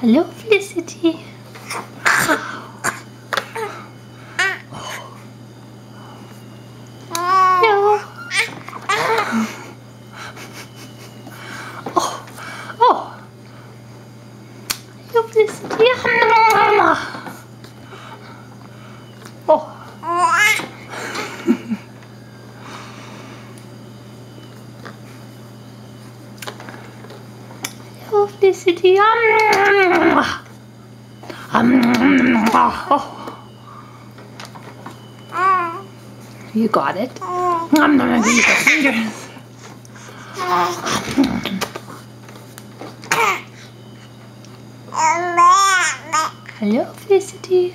Hello, Felicity. Hello. Oh, oh. Hello, Felicity. Oh. Hello, Felicity. Um, You got it. Um, no, no, you fingers. Hello, Felicity.